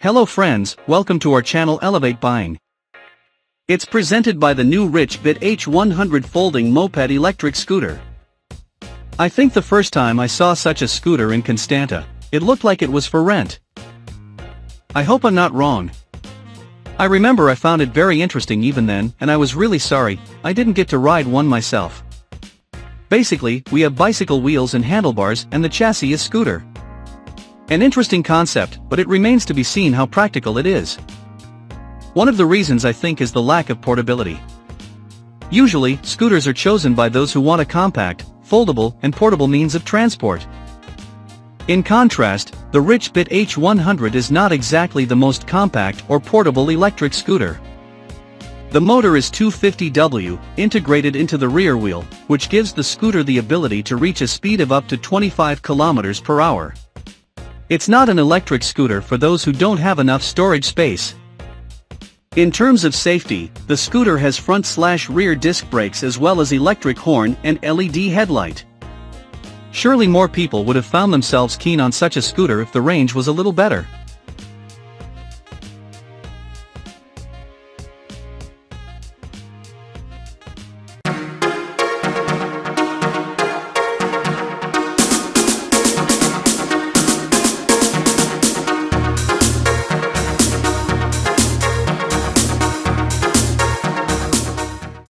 Hello friends, welcome to our channel Elevate Buying. It's presented by the new Rich Bit H100 folding moped electric scooter. I think the first time I saw such a scooter in Constanta, it looked like it was for rent. I hope I'm not wrong. I remember I found it very interesting even then and I was really sorry, I didn't get to ride one myself. Basically, we have bicycle wheels and handlebars and the chassis is scooter. An interesting concept, but it remains to be seen how practical it is. One of the reasons I think is the lack of portability. Usually, scooters are chosen by those who want a compact, foldable, and portable means of transport. In contrast, the Richbit H100 is not exactly the most compact or portable electric scooter. The motor is 250W, integrated into the rear wheel, which gives the scooter the ability to reach a speed of up to 25 km per hour. It's not an electric scooter for those who don't have enough storage space. In terms of safety, the scooter has front-slash-rear disc brakes as well as electric horn and LED headlight. Surely more people would have found themselves keen on such a scooter if the range was a little better.